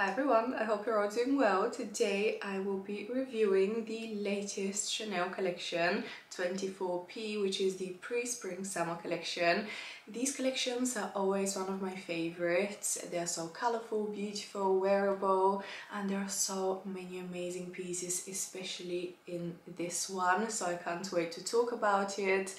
Hi everyone, I hope you're all doing well. Today I will be reviewing the latest Chanel collection 24P which is the pre-spring summer collection. These collections are always one of my favorites. They're so colorful, beautiful, wearable and there are so many amazing pieces especially in this one so I can't wait to talk about it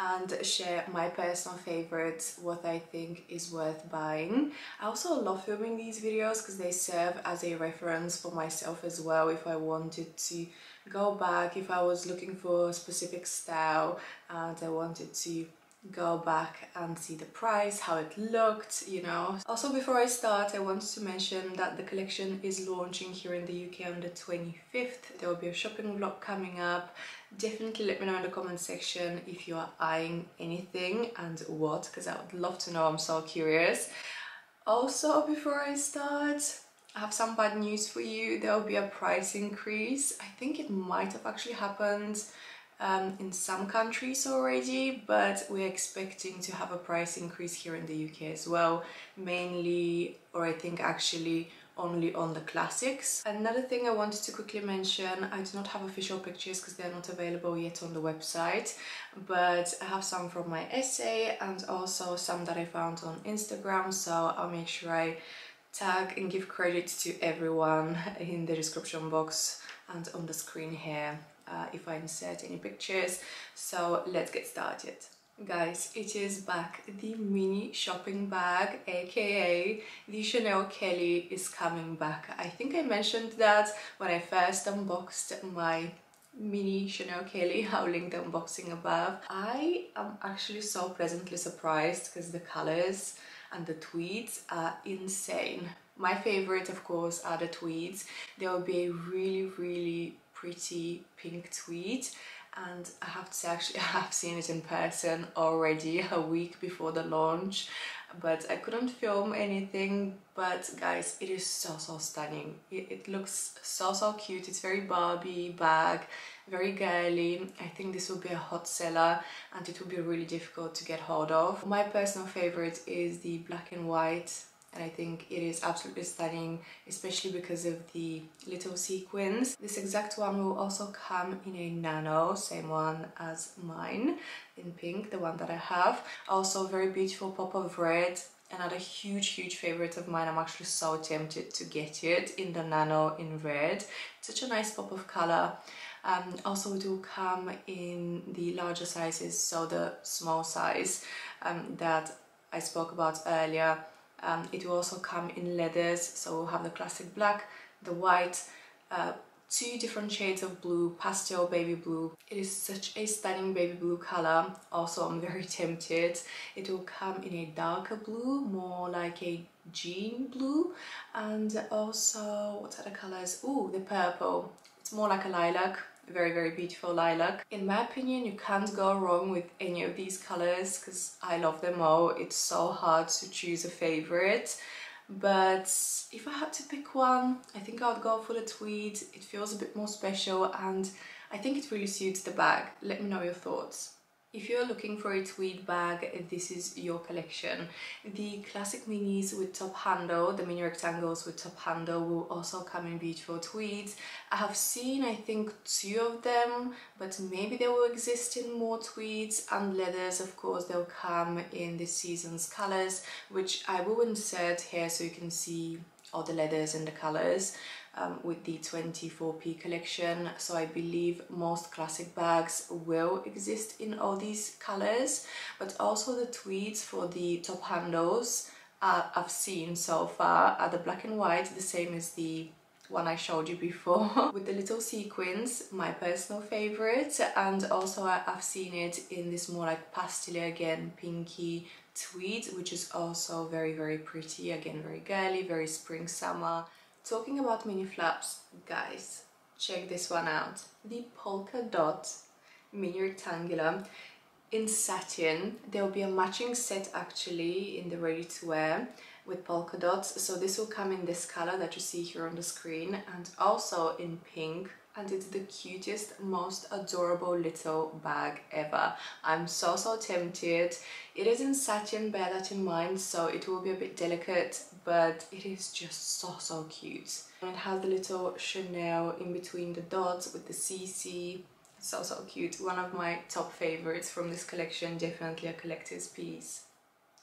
and share my personal favorites, what I think is worth buying. I also love filming these videos because they serve as a reference for myself as well if I wanted to go back, if I was looking for a specific style and I wanted to go back and see the price, how it looked, you know. Also before I start I want to mention that the collection is launching here in the UK on the 25th. There will be a shopping vlog coming up. Definitely let me know in the comment section if you are eyeing anything and what because I would love to know, I'm so curious. Also before I start I have some bad news for you. There will be a price increase. I think it might have actually happened um, in some countries already, but we're expecting to have a price increase here in the UK as well, mainly, or I think actually only on the classics. Another thing I wanted to quickly mention, I do not have official pictures because they're not available yet on the website, but I have some from my SA and also some that I found on Instagram, so I'll make sure I tag and give credit to everyone in the description box and on the screen here uh, if I insert any pictures. So let's get started. Guys, it is back. The mini shopping bag, aka the Chanel Kelly is coming back. I think I mentioned that when I first unboxed my mini Chanel Kelly, I'll link the unboxing above. I am actually so pleasantly surprised because the colors and the tweeds are insane. My favorite, of course, are the tweeds. They will be a really, really pretty pink tweed and I have to say actually I have seen it in person already a week before the launch but I couldn't film anything. But guys it is so so stunning. It, it looks so so cute. It's very Barbie bag very girly. I think this will be a hot seller and it will be really difficult to get hold of. My personal favorite is the black and white and I think it is absolutely stunning especially because of the little sequins. This exact one will also come in a nano, same one as mine in pink, the one that I have. Also very beautiful pop of red. Another huge huge favorite of mine. I'm actually so tempted to get it in the nano in red. Such a nice pop of color. Um, also do come in the larger sizes so the small size um, that i spoke about earlier um, it will also come in leathers, so we'll have the classic black, the white, uh, two different shades of blue, pastel baby blue. It is such a stunning baby blue color. Also, I'm very tempted. It will come in a darker blue, more like a jean blue. And also, what other colors? Oh, the purple. It's more like a lilac very very beautiful lilac. In my opinion you can't go wrong with any of these colors because I love them all. It's so hard to choose a favorite. But if I had to pick one I think I would go for the tweed. It feels a bit more special and I think it really suits the bag. Let me know your thoughts if you're looking for a tweed bag, this is your collection. The classic minis with top handle, the mini rectangles with top handle will also come in beautiful tweeds. I have seen, I think, two of them, but maybe they will exist in more tweeds and leathers, of course, they'll come in this season's colors, which I will insert here so you can see all the leathers and the colors um, with the 24p collection. So I believe most classic bags will exist in all these colors but also the tweeds for the top handles uh, I've seen so far are the black and white the same as the one I showed you before. With the little sequins my personal favorite and also I've seen it in this more like pastel again pinky tweed which is also very very pretty. Again very girly very spring summer Talking about mini flaps, guys, check this one out. The polka dot mini rectangular in satin. There will be a matching set actually in the ready to wear with polka dots. So this will come in this color that you see here on the screen and also in pink and it's the cutest most adorable little bag ever. I'm so so tempted. It is in satin bear that in mind so it will be a bit delicate but it is just so so cute. And it has the little chanel in between the dots with the cc so so cute. One of my top favorites from this collection definitely a collector's piece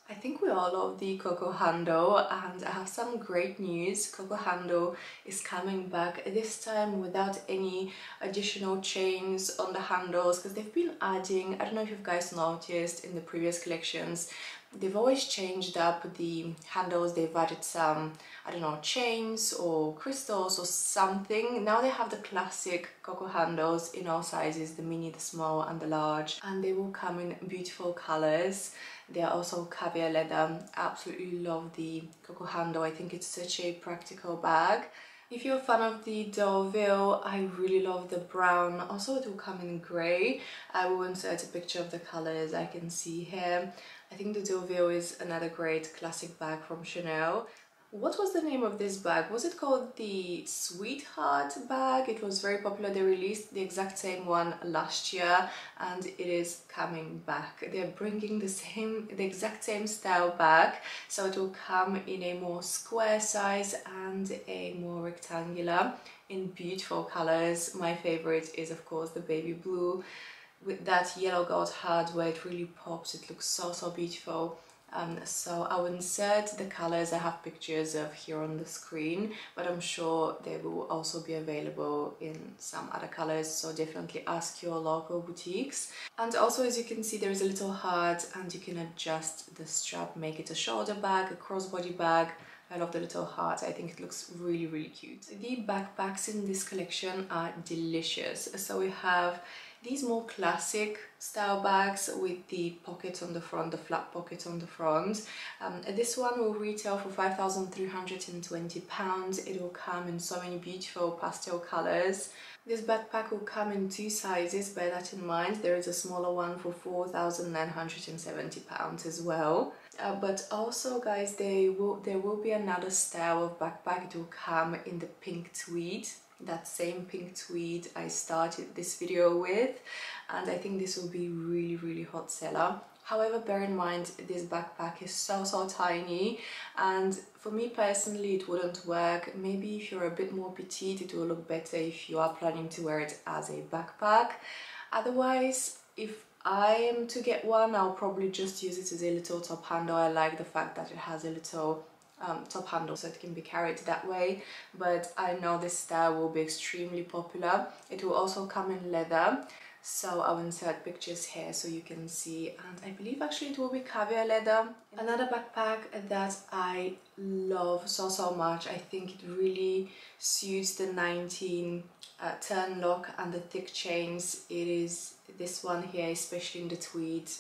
I think we all love the Coco handle and I have some great news. Coco handle is coming back this time without any additional chains on the handles because they've been adding, I don't know if you guys noticed in the previous collections, they've always changed up the handles. They've added some i don't know chains or crystals or something. Now they have the classic coco handles in all sizes the mini the small and the large. And they will come in beautiful colors. They are also caviar leather. Absolutely love the coco handle. I think it's such a practical bag. If you're a fan of the Deauville, I really love the brown. Also, it will come in grey. I will insert a picture of the colours I can see here. I think the Deauville is another great classic bag from Chanel. What was the name of this bag? Was it called the Sweetheart bag? It was very popular. They released the exact same one last year and it is coming back. They're bringing the same, the exact same style back. So it will come in a more square size and a more rectangular in beautiful colors. My favorite is of course the baby blue with that yellow gold heart where it really pops. It looks so, so beautiful. Um, so I will insert the colors I have pictures of here on the screen but I'm sure they will also be available in some other colors so definitely ask your local boutiques and also as you can see there is a little heart and you can adjust the strap make it a shoulder bag a crossbody bag I love the little heart. I think it looks really, really cute. The backpacks in this collection are delicious. So we have these more classic style bags with the pockets on the front, the flat pockets on the front. Um, this one will retail for £5,320. It will come in so many beautiful pastel colours. This backpack will come in two sizes, bear that in mind. There is a smaller one for £4,970 as well. Uh, but also guys, they will, there will be another style of backpack. It will come in the pink tweed that same pink tweed I started this video with and I think this will be really really hot seller. However bear in mind this backpack is so so tiny and for me personally it wouldn't work. Maybe if you're a bit more petite it will look better if you are planning to wear it as a backpack. Otherwise if I am to get one I'll probably just use it as a little top handle. I like the fact that it has a little um, top handle so it can be carried that way. But I know this style will be extremely popular. It will also come in leather so I'll insert pictures here so you can see. And I believe actually it will be caviar leather. Another backpack that I love so so much I think it really suits the 19 uh, turn lock and the thick chains. It is this one here especially in the tweed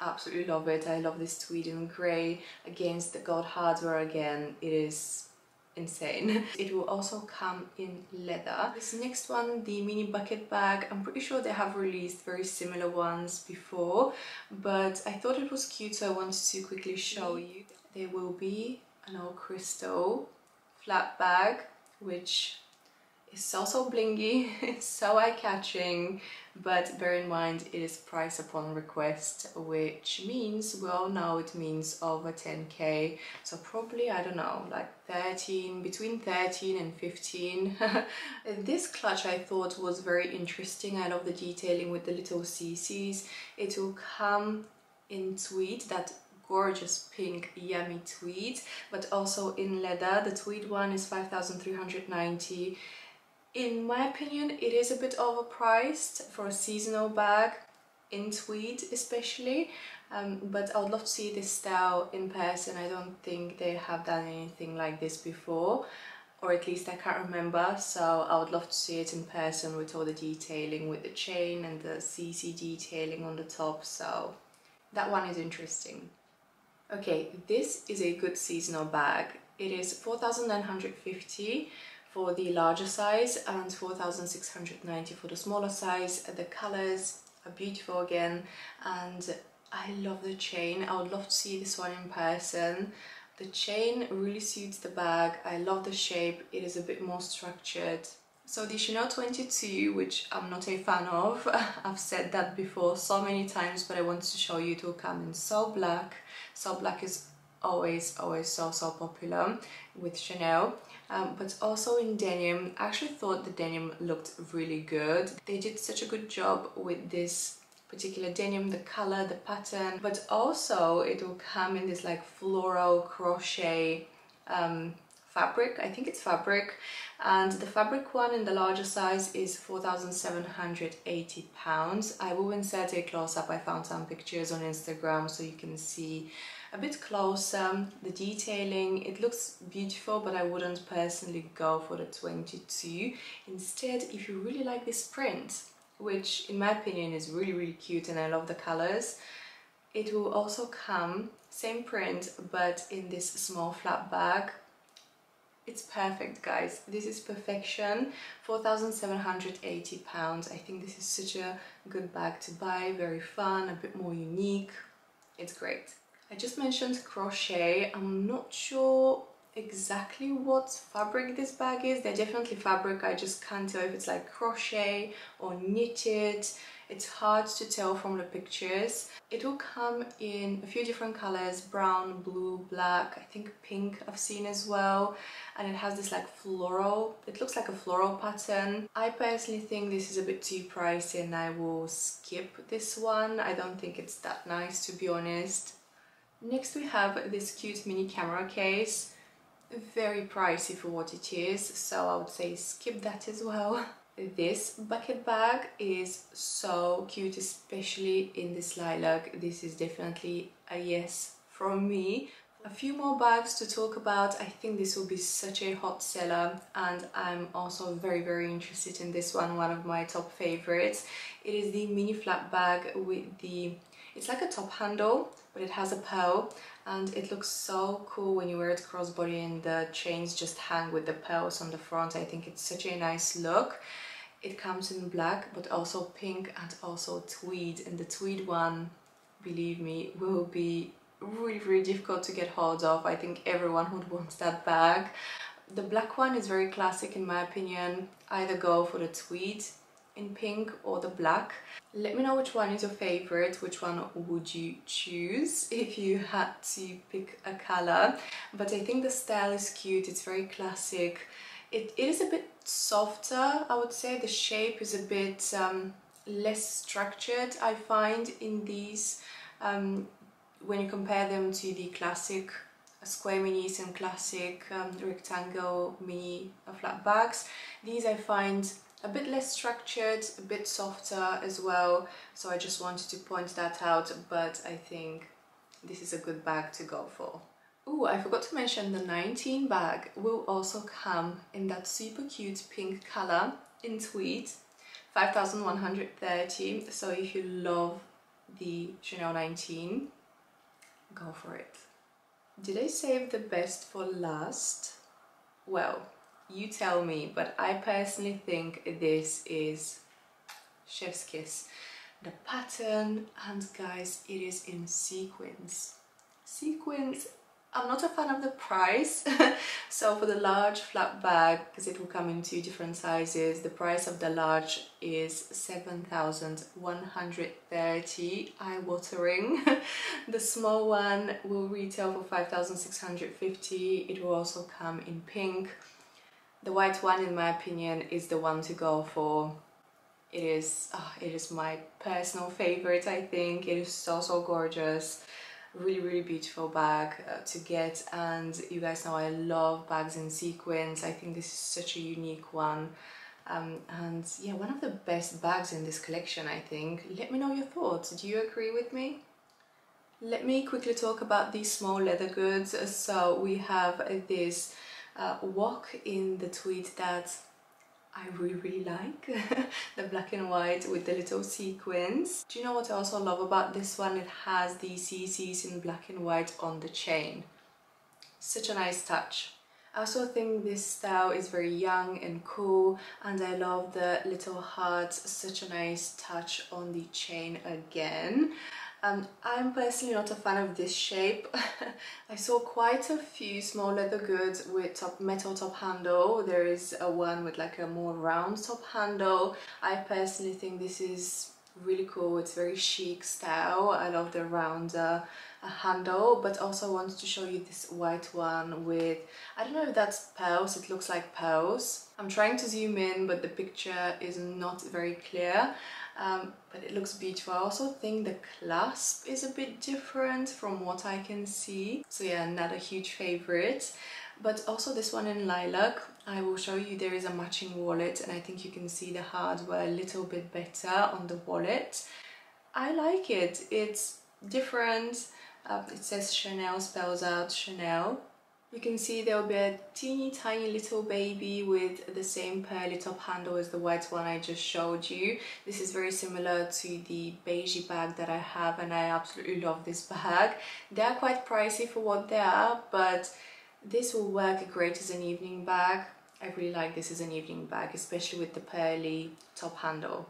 absolutely love it. I love this tweed in grey against the gold hardware again. It is insane. It will also come in leather. This next one, the mini bucket bag, I'm pretty sure they have released very similar ones before, but I thought it was cute so I wanted to quickly show mm-hmm. you. There will be an all crystal flat bag, which so so blingy, it's so eye-catching, but bear in mind it is price upon request which means we all know it means over 10k so probably I don't know like 13 between 13 and 15 this clutch I thought was very interesting. I love the detailing with the little CCs it will come in tweed that gorgeous pink yummy tweed but also in leather. The tweed one is 5390 in my opinion, it is a bit overpriced for a seasonal bag in tweed especially um, but I would love to see this style in person. I don't think they have done anything like this before or at least I can't remember so I would love to see it in person with all the detailing with the chain and the CC detailing on the top so that one is interesting. Okay, this is a good seasonal bag. It is 4,950 for the larger size and 4690 for the smaller size. The colors are beautiful again and I love the chain. I would love to see this one in person. The chain really suits the bag. I love the shape. It is a bit more structured. So the Chanel 22, which I'm not a fan of, I've said that before so many times, but I wanted to show you. It will come in so black. So black is always, always so, so popular with Chanel. Um, but also in denim, I actually thought the denim looked really good. They did such a good job with this particular denim, the color, the pattern, but also it will come in this like floral crochet um, fabric. I think it's fabric. And the fabric one in the larger size is 4,780 pounds. I will insert a close-up. I found some pictures on Instagram so you can see a bit closer the detailing. It looks beautiful, but I wouldn't personally go for the 22. Instead, if you really like this print, which in my opinion is really, really cute and I love the colors, it will also come, same print, but in this small flat bag. It's perfect guys. This is perfection. 4,780 pounds. I think this is such a good bag to buy very fun a bit more unique. It's great I just mentioned crochet I'm not sure exactly what fabric this bag is they're definitely fabric I just can't tell if it's like crochet or knitted it's hard to tell from the pictures. It will come in a few different colors, brown, blue, black, I think pink I've seen as well. And it has this like floral, it looks like a floral pattern. I personally think this is a bit too pricey and I will skip this one. I don't think it's that nice to be honest. Next we have this cute mini camera case. Very pricey for what it is, so I would say skip that as well. This bucket bag is so cute, especially in this lilac. This is definitely a yes from me. A few more bags to talk about. I think this will be such a hot seller and I'm also very very interested in this one, one of my top favorites. It is the mini flat bag with the, it's like a top handle but it has a pearl and it looks so cool when you wear it crossbody and the chains just hang with the pearls on the front. I think it's such a nice look. It comes in black but also pink and also tweed and the tweed one, believe me, will be really really difficult to get hold of. I think everyone would want that bag. The black one is very classic in my opinion. Either go for the tweed in pink or the black. Let me know which one is your favorite, which one would you choose if you had to pick a color. But I think the style is cute, it's very classic. It, it is a bit softer, I would say. The shape is a bit um, less structured, I find, in these um, when you compare them to the classic square minis and classic um, rectangle mini flat bags. These I find a bit less structured, a bit softer as well. So I just wanted to point that out, but I think this is a good bag to go for. Oh, I forgot to mention the 19 bag will also come in that super cute pink color in tweed, 5130. So if you love the Chanel 19, go for it. Did I save the best for last? Well, you tell me, but I personally think this is chef's kiss. The pattern, and guys, it is in sequins. Sequins I'm not a fan of the price so for the large flat bag because it will come in two different sizes the price of the large is 7,130 eye-watering the small one will retail for 5,650 it will also come in pink the white one in my opinion is the one to go for. It is oh, it is my personal favorite I think. It is so so gorgeous. Really really beautiful bag uh, to get. And you guys know I love bags in sequins. I think this is such a unique one. Um, and yeah one of the best bags in this collection I think. Let me know your thoughts. Do you agree with me? Let me quickly talk about these small leather goods. So we have this uh, WOC in the tweed that I really really like the black and white with the little sequins. Do you know what I also love about this one? It has the CCs in black and white on the chain. Such a nice touch. I also think this style is very young and cool and I love the little hearts, such a nice touch on the chain again. Um, I'm personally not a fan of this shape. I saw quite a few small leather goods with top metal top handle. There is a one with like a more round top handle. I personally think this is really cool. It's very chic style. I love the round uh, handle, but also I wanted to show you this white one with, I don't know if that's pearls, it looks like pearls. I'm trying to zoom in, but the picture is not very clear. Um, but it looks beautiful. I also think the clasp is a bit different from what I can see. So yeah, not a huge favorite. But also this one in lilac, I will show you there is a matching wallet and I think you can see the hardware a little bit better on the wallet. I like it. It's different uh, it says Chanel, spells out Chanel. You can see there will be a teeny tiny little baby with the same pearly top handle as the white one I just showed you. This is very similar to the beigey bag that I have and I absolutely love this bag. They are quite pricey for what they are but this will work great as an evening bag. I really like this as an evening bag especially with the pearly top handle.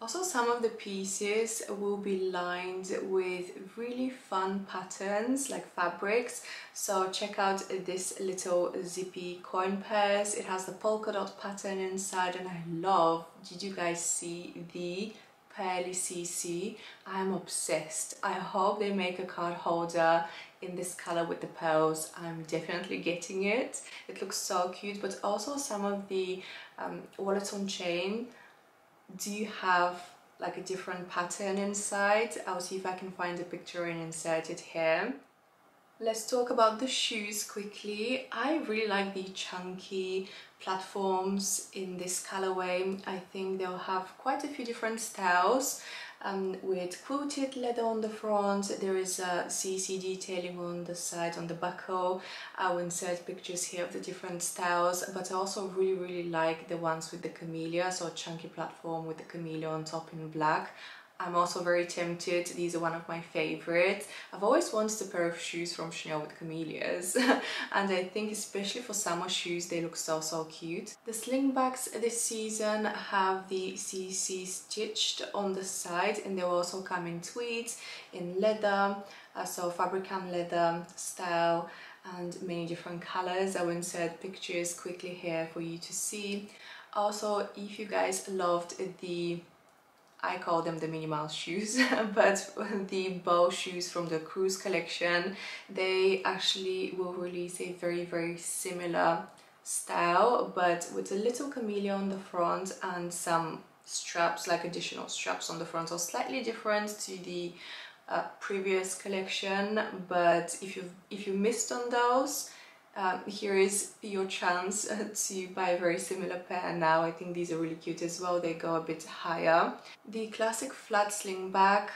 Also some of the pieces will be lined with really fun patterns like fabrics. So check out this little zippy coin purse. It has the polka dot pattern inside and I love did you guys see the pearly CC I'm obsessed. I hope they make a card holder in this color with the pearls. I'm definitely getting it. It looks so cute but also some of the um, wallet on chain do you have like a different pattern inside? I'll see if I can find a picture and insert it here. Let's talk about the shoes quickly. I really like the chunky platforms in this colorway. I think they'll have quite a few different styles um, with quilted leather on the front. There is a CC detailing on the side on the buckle. I will insert pictures here of the different styles, but I also really, really like the ones with the camellia, so chunky platform with the camellia on top in black. I'm also very tempted. These are one of my favorites. I've always wanted a pair of shoes from Chanel with camellias and I think especially for summer shoes they look so so cute. The slingbacks this season have the CC stitched on the side and they will also come in tweeds, in leather, uh, so fabricant leather style and many different colors. I will insert pictures quickly here for you to see. Also, if you guys loved the I call them the Mouse shoes, but the bow shoes from the cruise collection, they actually will release a very, very similar style, but with a little camellia on the front and some straps, like additional straps on the front, so slightly different to the uh, previous collection, but if you if you missed on those, um, here is your chance uh, to buy a very similar pair now. I think these are really cute as well. They go a bit higher. The classic flat sling back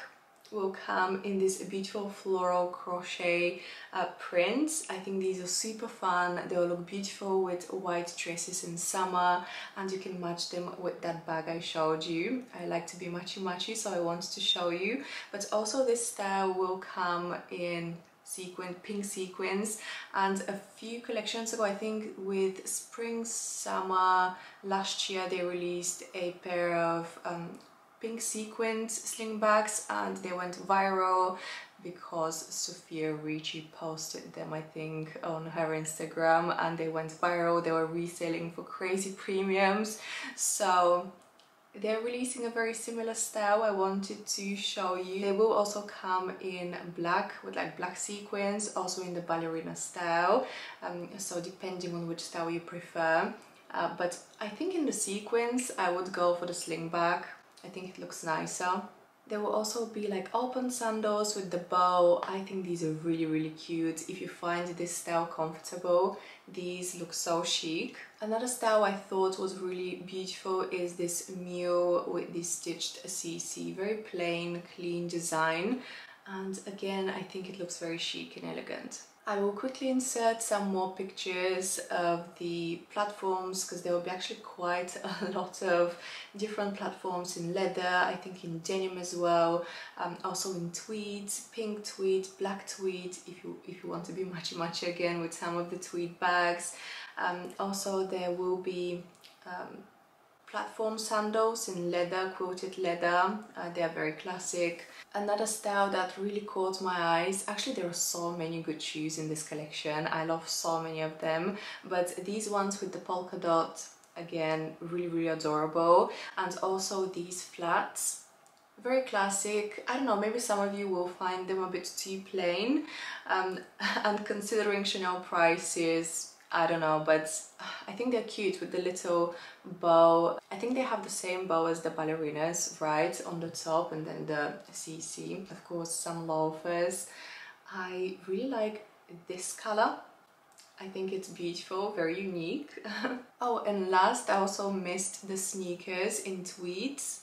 will come in this beautiful floral crochet uh, print. I think these are super fun. They'll look beautiful with white dresses in summer and you can match them with that bag I showed you. I like to be matchy-matchy so I wanted to show you. But also this style will come in sequin, pink sequins and a few collections ago I think with spring summer last year they released a pair of um, pink sequined bags and they went viral because Sofia Richie posted them I think on her Instagram and they went viral. They were reselling for crazy premiums. So they're releasing a very similar style I wanted to show you. They will also come in black with like black sequins, also in the ballerina style, um, so depending on which style you prefer. Uh, but I think in the sequins I would go for the slingback. I think it looks nicer. There will also be like open sandals with the bow. I think these are really, really cute. If you find this style comfortable, these look so chic. Another style I thought was really beautiful is this mule with the stitched CC. Very plain, clean design. And again, I think it looks very chic and elegant. I will quickly insert some more pictures of the platforms because there will be actually quite a lot of different platforms in leather, I think in denim as well, um, also in tweeds, pink tweed, black tweed if you if you want to be matchy matchy again with some of the tweed bags. Um, also there will be um, platform sandals in leather, quilted leather. Uh, they are very classic. Another style that really caught my eyes, actually there are so many good shoes in this collection. I love so many of them, but these ones with the polka dot, again, really, really adorable. And also these flats, very classic. I don't know, maybe some of you will find them a bit too plain. Um, and considering Chanel prices, I don't know, but I think they're cute with the little bow. I think they have the same bow as the ballerinas, right, on the top and then the CC. Of course, some loafers. I really like this color. I think it's beautiful, very unique. oh, and last, I also missed the sneakers in tweeds.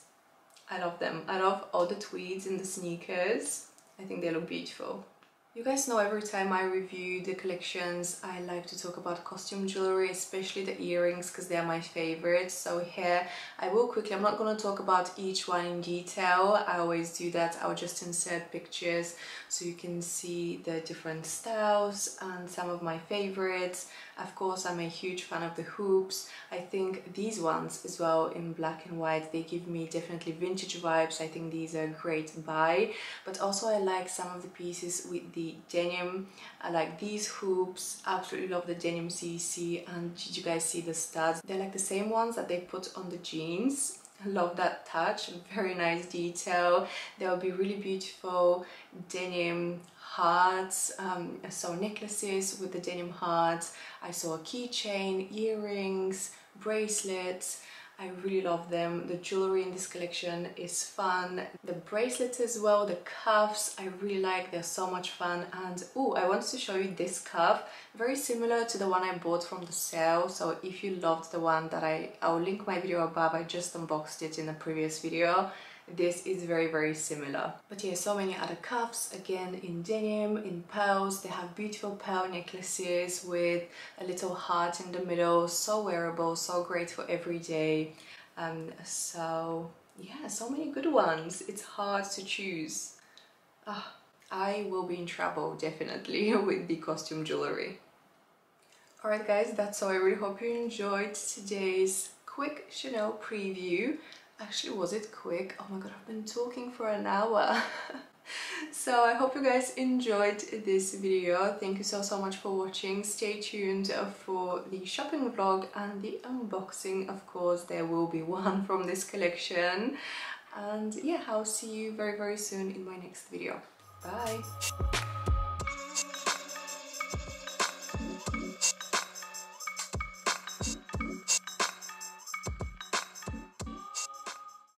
I love them. I love all the tweeds in the sneakers. I think they look beautiful. You guys know every time I review the collections I like to talk about costume jewelry especially the earrings because they are my favorite. So here I will quickly I'm not going to talk about each one in detail. I always do that. I'll just insert pictures so you can see the different styles and some of my favorites of course I'm a huge fan of the hoops. I think these ones as well in black and white they give me definitely vintage vibes. I think these are great buy. But also I like some of the pieces with the denim. I like these hoops. Absolutely love the denim CC and did you guys see the studs? They're like the same ones that they put on the jeans. Love that touch. Very nice detail. They'll be really beautiful denim hearts um, I saw necklaces with the denim hearts I saw a keychain earrings bracelets I really love them. The jewelry in this collection is fun. The bracelets as well, the cuffs, I really like. They're so much fun. And oh, I wanted to show you this cuff. Very similar to the one I bought from the sale. So if you loved the one that I, I'll link my video above. I just unboxed it in the previous video this is very very similar. But yeah so many other cuffs again in denim in pearls. They have beautiful pearl necklaces with a little heart in the middle. So wearable so great for every day. Um, so yeah so many good ones. It's hard to choose. Ah, I will be in trouble definitely with the costume jewelry. Alright guys that's all. I really hope you enjoyed today's quick Chanel preview Actually, was it quick? Oh my god, I've been talking for an hour. so I hope you guys enjoyed this video. Thank you so, so much for watching. Stay tuned for the shopping vlog and the unboxing. Of course, there will be one from this collection. And yeah, I'll see you very, very soon in my next video. Bye!